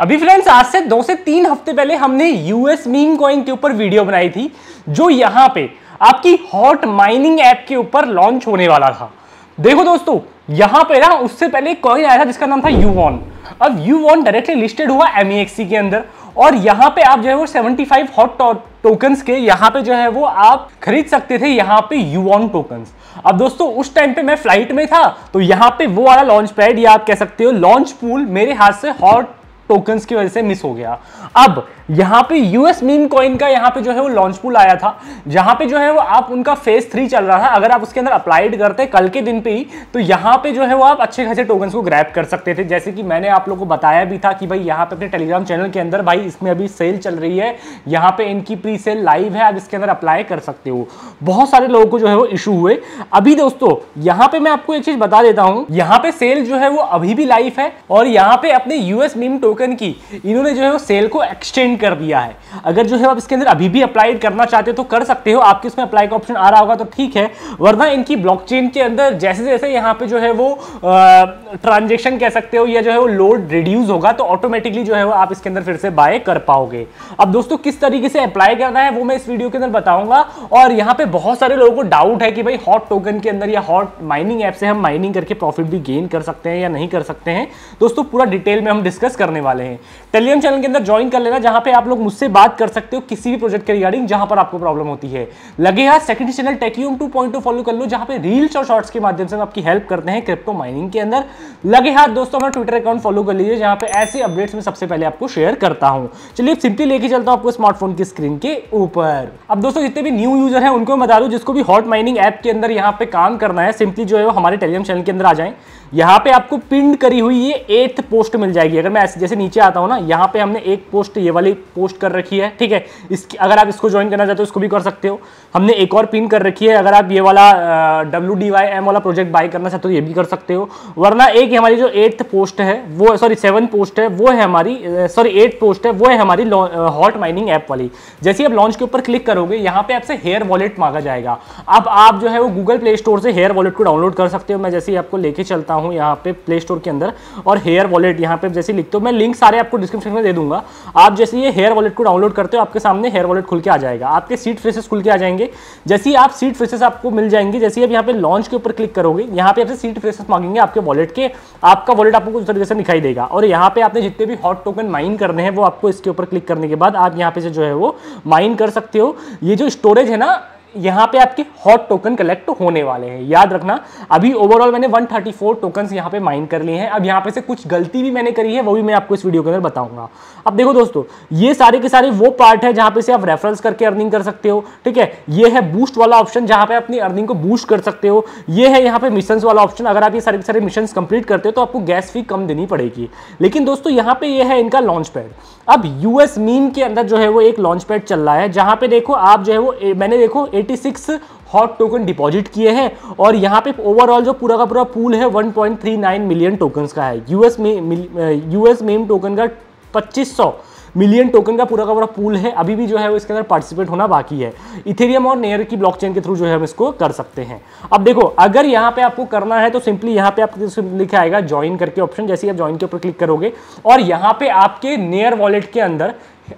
अभी फ्रेंड्स, आज से दो से तीन हफ़्ते पहले हमने यूएस मीम कॉइन के ऊपर वीडियो बनाई थी, जो यहाँ पे आपकी हॉट माइनिंग ऐप के ऊपर लॉन्च होने वाला था। देखो दोस्तों, यहाँ पे ना उससे पहले कॉइन आया था जिसका नाम था यूवॉन अब यूवॉन डायरेक्टली लिस्टेड हुआ एमईएक्सी के अंदर, और यहाँ पे आप जो है वो 75 हॉट टोकन्स के यहाँ पे जो है वो आप खरीद सकते थे यहाँ पे यूवॉन टोकन्स अब दोस्तों, उस टाइम पे मैं फ़्लाइट में था तो यहाँ पे वो वाला लॉन्च पैड या आप कह सकते हो लॉन्च पूल मेरे हाथ से हॉट टोकन्स की वजह से मिस हो गया। अब, यहाँ पे यूएस मीम कॉइन का यहाँ पे जो है वो लॉन्च पुल आया था। जहाँ पे जो है वो आप उनका फ़ेज़ थ्री चल रहा था। अगर आप उसके अंदर अप्लाइड करते कल के दिन पे ही तो यहाँ पे जो है वो आप अच्छे खासे टोकन्स को ग्रैप कर सकते थे। जैसे कि मैंने आप लोगों को बताया भी था कि भाई यहाँ पे अपने टेलीग्राम चैनल के अंदर, भाई इसमें अभी सेल चल रही है। यहाँ पे इनकी प्री सेल लाइव है, आप इसके अंदर अप्लाई कर सकते हो। बहुत सारे लोगों को जो है वो इशू हुए। अभी दोस्तों, यहाँ पे मैं आपको एक चीज़ बता देता हूँ। यहाँ पे सेल जो है वो अभी भी लाइव है और यहाँ पे अपने यूएस मीम टोकन की, इन्होंने जो है वो सेल को एक्सटेंड कर दिया है। अगर जो है आप इसके अंदर अभी भी अप्लाई करना चाहते हो तो कर सकते हो। आपके इसमें अप्लाई का ऑप्शन आ रहा होगा तो ठीक है, वरना इनकी ब्लॉकचेन के अंदर जैसे जैसे यहाँ पे जो है वो ट्रांजेक्शन कह सकते हो या जो है वो लोड रिड्यूस होगा तो ऑटोमेटिकली जो है वो आप इसके अंदर फिर से बाय कर पाओगे। अब दोस्तों किस तरीके से अप्लाई करना है वो मैं इस वीडियो के अंदर बताऊँगा। और यहाँ पे बहुत सारे लोगों को डाउट है कि भाई हॉट टोकन के अंदर या हॉट माइनिंग ऐप से हम माइनिंग करके प्रॉफिट भी गेन कर सकते हैं या नहीं कर सकते हैं। दोस्तों पूरा डिटेल में हम डिस्कस करने वाले हैं। टेलीग्राम चैनल के अंदर ज्वाइन कर लेना, जहाँ पे आप लोग मुझसे बात कर सकते हो किसी भी प्रोजेक्ट के रिगार्डिंग जहाँ पर आपको प्रॉब्लम होती है। लगे हाथ सेकंड चैनल टेक्यूम टू पॉइंट टू फॉलो कर लो, जहाँ पे रील्स और शॉर्ट्स के माध्यम से आपकी हेल्प करते हैं क्रिप्टो माइनिंग के अंदर। लगे हाथ दोस्तों, हमारा ट्विटर अकाउंट फॉलो कर लीजिए, जहाँ पे ऐसे अपडेट्स में सबसे पहले आपको शेयर करता हूँ। चलिए सिंपली लेके चलता हूँ आपको स्मार्टफ़ोन की स्क्रीन के ऊपर। अब दोस्तों, जितने भी न्यू यूज़र हैं, उनको बता दूँ, जिसको भी हॉट माइनिंग ऐप के अंदर यहाँ पे काम करना है सिंपली जो है वो हमारे टेलीग्राम चैनल के अंदर आ जाए। यहाँ पे आपको पिंड करी हुई ये एथ पोस्ट मिल जाएगी, अगर मैं ऐसे जैसे नीचे आता हूँ ना, यहाँ पे हमने एक पोस्ट ये वाली पोस्ट कर रखी है, ठीक है? इसकी, अगर आप इसको ज्वाइन करना चाहते हो, इसको भी कर सकते हो। हमने एक और पिन कर रखी है, अगर आप ये वाला डब्ल्यू डी वाई एम वाला प्रोजेक्ट बाय करना चाहते हो, ये भी कर सकते हो। वरना एक हमारी जो एट्थ पोस्ट है, वो सॉरी सेवन पोस्ट है, वो है हमारी सॉरी एट पोस्ट है, वो है हमारी हॉट माइनिंग ऐप वाली। जैसे आप लॉन्च के ऊपर क्लिक करोगे, यहाँ पे आपसे हेयर वॉलेट मांगा जाएगा। अब आप जो है वो गूगल प्ले स्टोर से हेयर वॉलेट को डाउनलोड कर सकते हो। मैं जैसे ही आपको लेके चलता हूँ यहाँ पे प्ले स्टोर के अंदर, और हेयर वॉलेट यहाँ पे जैसे लिखते हो, मैं लिंक सारे आपको डिस्क्रिप्शन में दे दूँगा। आप जैसे ये हेयर वॉलेट को डाउनलोड करते हो, आपके सामने हेयर वॉलेट खुल के आ जाएगा। आपके सीट फ्रेसेस खुल के आ जाएँगे। जैसे ही आप सीट फ्रेसेस आपको मिल जाएँगे, जैसे आप यहाँ पे लॉन्च के ऊपर क्लिक करोगे, यहाँ पे आपसे सीट फ्रेसेस मांगेंगे आपके वॉलेट के। आपका वॉलेट आपको कुछ तरीके से दिखाई देगा। और यहाँ पे आपने जितने भी हॉट टोकन माइन करने हैं, वो आपको इसके ऊपर क्लिक करने के बाद आप यहाँ पे जो है वो माइन कर सकते हो। ये जो स्टोरेज है ना यहाँ पे आपके हॉट टोकन कलेक्ट होने वाले हैं। याद रखना, अभी ओवरऑल मैंने 134 टोकन्स यहाँ पे माइन कर लिए हैं। अब यहाँ पे से कुछ गलती भी मैंने करी है, वो भी मैं आपको इस वीडियो के अंदर बताऊँगा। अब देखो दोस्तों, ये सारे के सारे वो पार्ट है जहाँ पे से आप रेफरेंस करके अर्निंग कर सकते हो, ठीक है? ये है बूस्ट वाला ऑप्शन जहाँ पे अपनी अर्निंग को बूस्ट कर सकते हो। ये है यहाँ पे मिशन वाला ऑप्शन अगर आप ये सारे के सारे मिशन कंप्लीट करते हो तो आपको गैस फ़ी कम देनी पड़ेगी। लेकिन दोस्तों, यहाँ पे ये है इनका लॉन्च पैड अब यूएस मीम के अंदर जो है वो एक लॉन्च पैड चल रहा है, जहाँ पे देखो आप जो है वो मैंने देखो 86 हॉट टोकन डिपॉजिट किए हैं और यहाँ पे ओवरऑल जो पूरा का पूरा पूल है 1.39 मिलियन टोकन्स का है। यूएस में यूएस मीम टोकन का 2500 मिलियन टोकन का पूरा का पूरा पूल है। अभी भी जो है वो इसके अंदर पार्टिसिपेट होना बाकी है। इथेरियम और नेयर की ब्लॉकचेन के थ्रू जो है हम इसको कर सकते हैं। अब देखो, अगर यहाँ पे आपको करना है तो सिंपली यहाँ पे आपको लिखा आएगा ज्वाइन करके ऑप्शन जैसे आप ज्वाइन के ऊपर क्लिक करोगे और यहाँ पे आपके नेयर वॉलेट के अंदर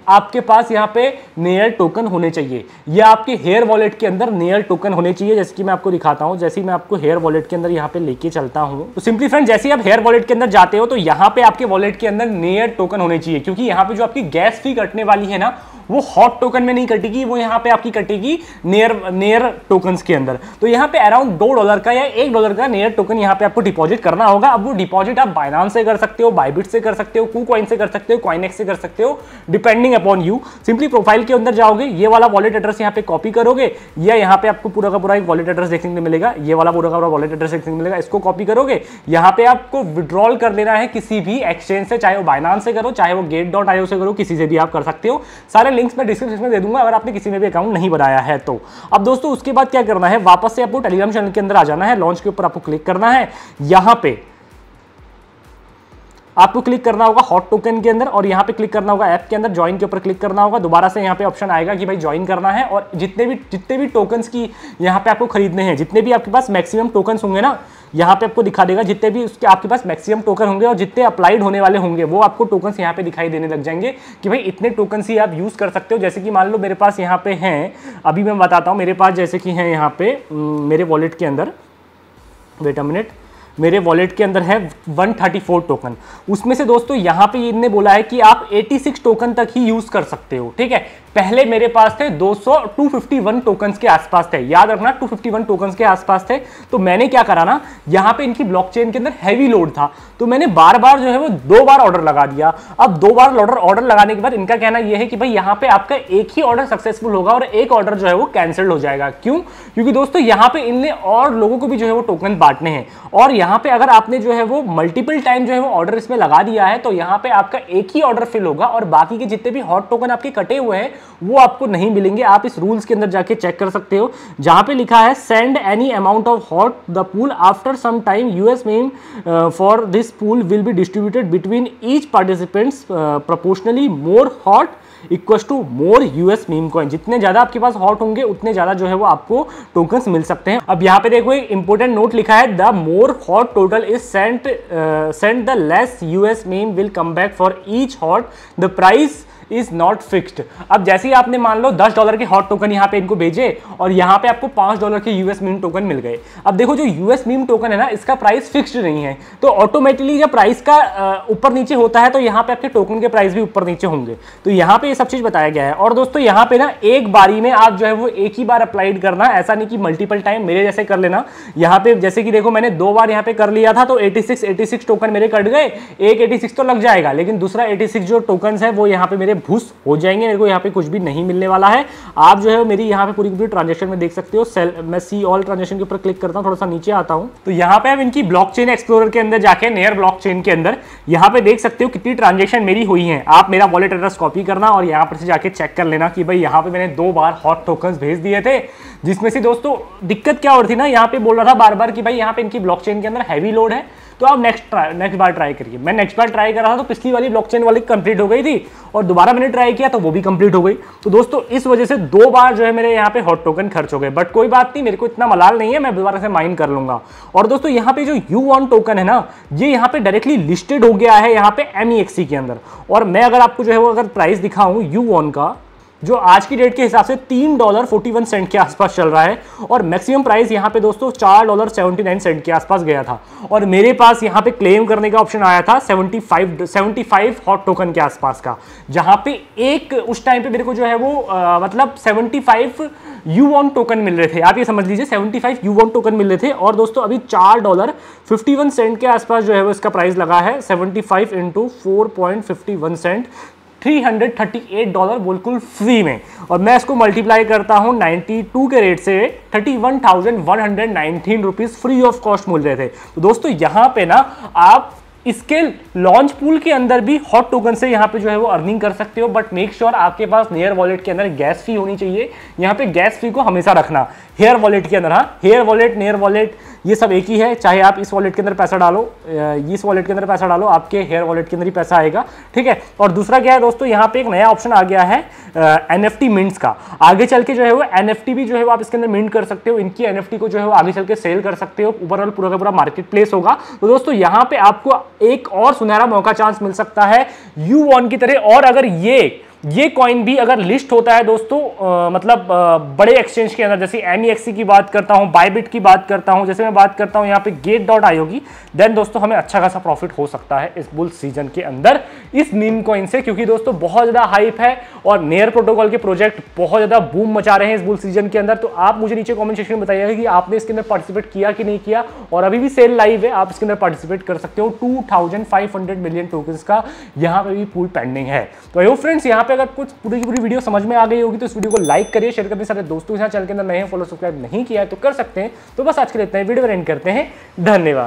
आपके पास यहाँ पे नेयर टोकन होने चाहिए। या आपके हेयर वॉलेट के अंदर नेयर टोकन होने चाहिए, जैसे कि मैं आपको दिखाता हूँ। जैसे मैं आपको हेयर वॉलेट के अंदर यहाँ पे लेके चलता हूँ तो सिंपली फ्रेंड जैसे आप हेयर वॉलेट के अंदर जाते हो तो यहाँ पे आपके वॉलेट के अंदर नेयर टोकन होने चाहिए, क्योंकि यहाँ पे जो आपकी गैस फ़ी कटने वाली है ना वो हॉट टोकन में नहीं कटेगी, वो यहाँ पे आपकी कटेगी नेयर नेयर टोकन के अंदर। तो यहाँ पे अराउंड दो डॉलर का या एक डॉलर का नियर टोकन यहाँ पे आपको डिपॉजिट करना होगा। अब वो डिपॉजिट आप बाइनांस से कर सकते हो बाइबिट से कर सकते हो कू कॉइन से कर सकते हो कॉइनेक्स से कर सकते हो depending upon you simply profile के अंदर जाओगे, ये वाला वॉलेट एड्रेस यहाँ पे कॉपी करोगे, या यहाँ पे आपको पूरा का पूरा एक वॉलेट एड्रेस देखने को मिलेगा, ये वाला पूरा का पूरा वॉलेट एड्रेस देखने को मिलेगा, इसको कॉपी करोगे। यहाँ पे आपको विड्रॉल कर लेना है किसी भी एक्सचेंज से, चाहे वो बाइनांस से करो, चाहे वो गेट डॉट आईओ से करो, किसी से भी आप कर सकते हो। सारे लिंक्स में डिस्क्रिप्शन में दे दूँगा, अगर आपने किसी में भी अकाउंट नहीं बनाया है तो। अब दोस्तों, उसके बाद क्या करना है? वापस से आपको टेलीग्राम चैनल के अंदर आ जाना है। लॉन्च के ऊपर आपको क्लिक करना है। यहाँ पे आपको क्लिक करना होगा हॉट टोकन के अंदर और यहाँ पे क्लिक करना होगा ऐप के अंदर। ज्वाइन के ऊपर क्लिक करना होगा। दोबारा से यहाँ पे ऑप्शन आएगा कि भाई ज्वाइन करना है और जितने भी जितने भी टोकन्स की यहाँ पे आपको खरीदने हैं, जितने भी आपके पास मैक्सिमम टोकन्स होंगे ना यहाँ पे आपको दिखा देगा जितने भी उसके आपके पास मैक्सिमम टोकन होंगे और जितने अप्लाइड होने वाले होंगे, वो आपको टोकन यहाँ पे दिखाई देने लग जाएँगे कि भाई इतने टोकन ही आप यूज़ कर सकते हो। जैसे कि मान लो मेरे पास यहाँ पे हैं, अभी मैं बताता हूँ, मेरे पास जैसे कि हैं यहाँ पे मेरे वॉलेट के अंदर वेट मिनट मेरे वॉलेट के अंदर है 134 टोकन उसमें से दोस्तों, यहाँ पे इनने बोला है कि आप 86 टोकन तक ही यूज़ कर सकते हो, ठीक है? पहले मेरे पास थे 200 251 टोकन्स के आसपास थे। याद रखना 251 टोकन्स के आसपास थे। तो मैंने क्या करा ना, यहाँ पे इनकी ब्लॉकचेन के अंदर हैवी लोड था। तो मैंने बार बार जो है वो दो बार ऑर्डर लगा दिया। अब दो बार ऑर्डर ऑर्डर लगाने के बाद इनका कहना यह है कि भाई, यहाँ पे आपका एक ही ऑर्डर सक्सेसफुल होगा और एक ऑर्डर जो है वो कैंसिल हो जाएगा। क्यों? क्योंकि दोस्तों, यहाँ पे इनने और लोगों को भी जो है वो टोकन बांटने हैं। और यहाँ पे अगर आपने जो है वो मल्टीपल टाइम जो है वो ऑर्डर इसमें लगा दिया है तो यहाँ पे आपका एक ही ऑर्डर फिल होगा और बाकी के जितने भी हॉट टोकन आपके कटे हुए हैं, वो आपको नहीं मिलेंगे। आप इस रूल्स के अंदर जाके चेक कर सकते हो, जहाँ पे लिखा है send any amount of hot the pool after some time US mean for this pool will be distributed between each participants proportionally more hot equal to more US meme coin जितने ज़्यादा आपके पास हॉट होंगे, उतने ज़्यादा जो है वो आपको टोकन मिल सकते हैं। अब यहाँ पे देखो एक इंपॉर्टेंट नोट लिखा है the more hot total is sent sent the less US meme will come back for each hot the price is not fixed अब जैसे ही आपने मान लो दस डॉलर के हॉट टोकन यहाँ पे इनको भेजे और यहाँ पे आपको पाँच डॉलर के यूएस मीम टोकन मिल गए। अब देखो जो यूएस मीम टोकन है ना, इसका प्राइस फिक्स्ड नहीं है। तो ऑटोमेटिकली जब प्राइस का ऊपर नीचे होता है तो यहाँ पे आपके टोकन के प्राइस भी ऊपर नीचे होंगे। तो यहाँ पे ये सब चीज़ बताया गया है। और दोस्तों, यहाँ पे ना एक बारी में आप जो है वो एक ही बार अप्लाइड करना, ऐसा नहीं कि मल्टीपल टाइम मेरे जैसे कर लेना। यहाँ पे जैसे कि देखो मैंने दो बार यहाँ पे कर लिया था तो 86 86 टोकन मेरे कट गए। एक 86 तो लग जाएगा, लेकिन दूसरा 86 जो टोकन है वो यहाँ पे मेरे भूस हो जाएँगे, मेरे को यहाँ पे कुछ भी नहीं मिलने वाला है। आप जो है मेरी यहाँ पे पूरी पूरी ट्रांजेक्शन में देख सकते हो। सेल मैं सी ऑल ट्रांजेक्शन के ऊपर क्लिक करता हूँ, थोड़ा सा नीचे आता हूँ। तो यहाँ पे अब इनकी ब्लॉकचेन एक्सप्लोरर के अंदर जाके नेयर ब्लॉकचेन के अंदर, यहाँ पे देख सकते हो कितनी ट्रांजेक्शन मेरी हुई है। आप मेरा वॉलेट एड्रेस कॉपी करना और यहाँ पर से जाके चेक कर लेना कि भाई यहाँ पे मैंने दो बार हॉट टोकन भेज दिए थे। जिसमें से दोस्तों, दिक्कत क्या और थी ना, यहाँ पे बोल रहा था बार बार कि भाई यहाँ पे इनकी ब्लॉकचेन के अंदर हैवी लोड है। तो आप नेक्स्ट ट्राई नेक्स्ट बार ट्राई करिए। मैं नेक्स्ट बार ट्राई कर रहा था तो पिछली वाली ब्लॉकचेन वाली कंप्लीट हो गई थी और दोबारा मैंने ट्राई किया तो वो भी कंप्लीट हो गई। तो दोस्तों, इस वजह से दो बार जो है मेरे यहाँ पे हॉट टोकन खर्च हो गए। बट कोई बात नहीं, मेरे को इतना मलाल नहीं है, मैं दोबारा से माइन कर लूँगा। और दोस्तों, यहाँ पे जो यू वन टोकन है ना, ये यहाँ पे डायरेक्टली लिस्टेड हो गया है यहाँ पे एम e के अंदर। और मैं अगर आपको जो है वो अगर प्राइस दिखाऊँ यू वन का जो आज की डेट के हिसाब से तीन डॉलर फोर्टी वन सेंट के आसपास चल रहा है। और मैक्सिमम प्राइस यहाँ पे दोस्तों चार डॉलर सेवेंटी नाइन सेंट के आसपास गया था। और मेरे पास यहाँ पे क्लेम करने का ऑप्शन आया था seventy five seventy five hot token के आसपास का। जहाँ पे एक उस टाइम पे मेरे को जो है वो आ, मतलब seventy five U one token मिल रहे थे। आप ये समझ लीजिए seventy five U one token मिल रहे थे। और दोस्तों अभी चार डॉलर फिफ्टी वन सेंट के आसपास जो है वो इसका प्राइस लगा है। Seventy five into four point fifty one cent 338 dollar बिल्कुल फ्री में। और मैं इसको मल्टीप्लाई करता हूँ 92 के रेट से 31,119 रुपीस फ्री ऑफ़ कॉस्ट मिल रहे थे। तो दोस्तों यहाँ पे ना आप इसके लॉन्च पूल के अंदर भी हॉट टोकन से यहाँ पे जो है वो अर्निंग कर सकते हो बट मेक श्योर आपके पास नेयर वॉलेट के अंदर गैस फ़ी होनी चाहिए। यहाँ पे गैस फ़ी को हमेशा रखना। हेयर वॉलेट के अंदर हाँ हेयर वॉलेट नेयर वॉलेट ये सब एक ही है, चाहे आप इस वॉलेट के अंदर पैसा डालो इस वॉलेट के अंदर पैसा डालो, आपके हेयर वॉलेट के अंदर ही पैसा आएगा, ठीक है? और दूसरा क्या है दोस्तों, यहाँ पे एक नया ऑप्शन आ गया है एन एफ़ मिंट्स का। आगे चल के जो है वो एनएफटी भी जो है वो आप इसके अंदर मिंट कर सकते हो, इनकी एनएफटी को जो है वो आगे चल के सेल कर सकते हो ओवरऑल पूरा का पूरा मार्केट प्लेस होगा। तो दोस्तों, यहाँ पे आपको एक और सुनहरा मौका चांस मिल सकता है यू वन की तरह, और अगर ये ये कॉइन भी अगर लिस्ट होता है दोस्तों आ, मतलब आ, बड़े एक्सचेंज के अंदर जैसे एम e की बात करता हूँ बायबिट की बात करता हूँ जैसे मैं बात करता हूँ यहाँ पे गेट डॉट आई होगी देन दोस्तों हमें अच्छा खासा प्रॉफिट हो सकता है इस बुल सीज़न के अंदर इस नीम कॉइन से क्योंकि दोस्तों बहुत ज़्यादा हाइप है और नेयर प्रोटोकॉल के प्रोजेक्ट बहुत ज़्यादा बूम मचा रहे हैं इस बुल सीज़न के अंदर तो आप मुझे नीचे कॉमेंट सेक्शन में बताइएगा कि आपने इसके अंदर पार्टिसिपेट किया कि नहीं किया और अभी भी सेल लाइव है आप इसके अंदर पार्टिसिपेट कर सकते हो टू मिलियन टोकन का यहाँ पे भी पूल पेंडिंग है। तो फ्रेंड्स यहाँ पे अगर कुछ पूरी पूरी वीडियो समझ में आ गई होगी तो इस वीडियो को लाइक करिए शेयर करिए। सारे दोस्तों के साथ चैनल के अंदर नए फॉलो सब्सक्राइब नहीं किया है तो कर सकते हैं। तो बस आज के लिए इतना वीडियो एंड करते हैं। धन्यवाद।